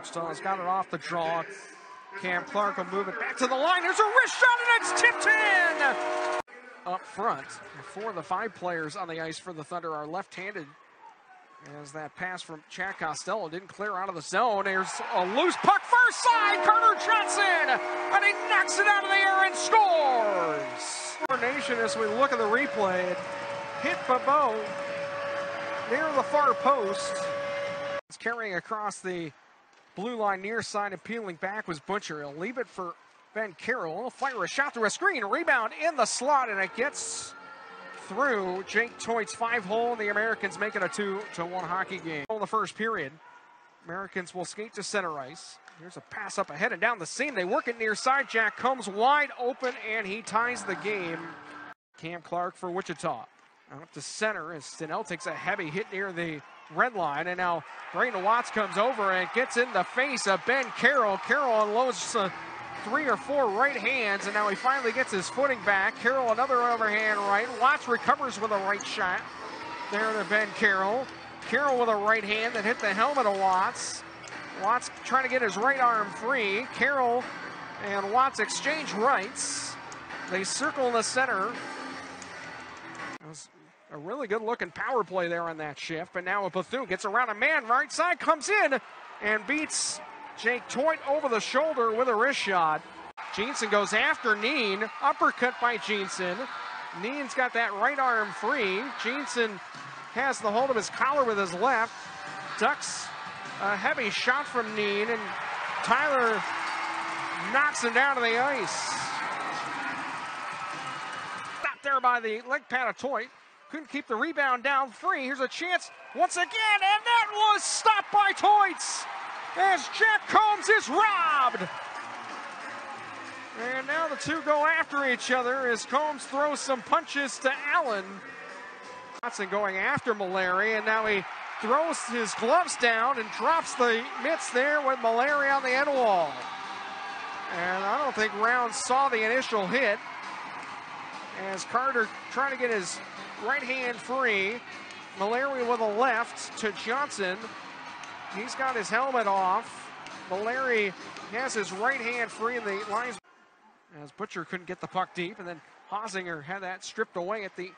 Wichita's got it off the draw. Cam Clark will move it back to the line. There's a wrist shot and it's tipped in! Up front, four of the five players on the ice for the Thunder are left-handed. As that pass from Chad Costello didn't clear out of the zone. There's a loose puck first side. Carter Johnson, and he knocks it out of the air and scores. Coordination as we look at the replay. It hit Bibeau near the far post. It's carrying across the blue line near side and peeling back was Butcher. He'll leave it for Ben Carroll. He'll fire a shot through a screen, rebound in the slot, and it gets through Jake Theut's five hole, and the Americans make it a two to one hockey game. In the first period, Americans will skate to center ice. Here's a pass up ahead and down the seam. They work it near side. Jack Combs wide open, and he ties the game. Cam Clark for Wichita. Out to center as Stinnell takes a heavy hit near the red line, and now Brayden Watts comes over and gets in the face of Ben Carroll. Carroll unloads uh, three or four right hands, and now he finally gets his footing back. Carroll another overhand right. Watts recovers with a right shot. There to Ben Carroll. Carroll with a right hand that hit the helmet of Watts. Watts trying to get his right arm free. Carroll and Watts exchange rights. They circle in the center. A really good looking power play there on that shift. But now a Bethune gets around a man right side, comes in and beats Jake Theut over the shoulder with a wrist shot. Jeanson goes after Neen. Uppercut by Jeanson. Neen's got that right arm free. Jeanson has the hold of his collar with his left. Ducks a heavy shot from Neen, and Tyler knocks him down to the ice. Stopped there by the leg pad of Theut. Couldn't keep the rebound down free. Here's a chance once again, and that was stopped by Theut's as Jack Combs is robbed. And now the two go after each other as Combs throws some punches to Allen. Watson going after Mallory, and now he throws his gloves down and drops the mitts there with Mallory on the end wall. And I don't think Round saw the initial hit as Carter trying to get his right hand free. Mallory with a left to Johnson. He's got his helmet off. Valeri has his right hand free in the lines. As Butcher couldn't get the puck deep, and then Hosinger had that stripped away at the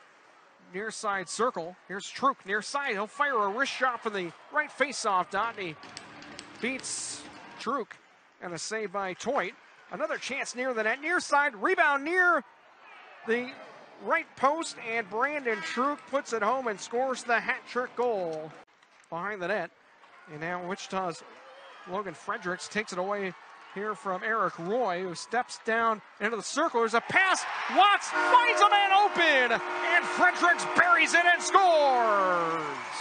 near side circle. Here's Troock near side. He'll fire a wrist shot from the right face-off dot. he beats Troock and a save by Theut. Another chance near the net, near side rebound near the right post, and Brandon Troock puts it home and scores the hat trick goal behind the net. And now Wichita's Logan Fredericks takes it away here from Eric Roy, who steps down into the circle. There's a pass. Watts finds a man open, and Fredericks buries it and scores.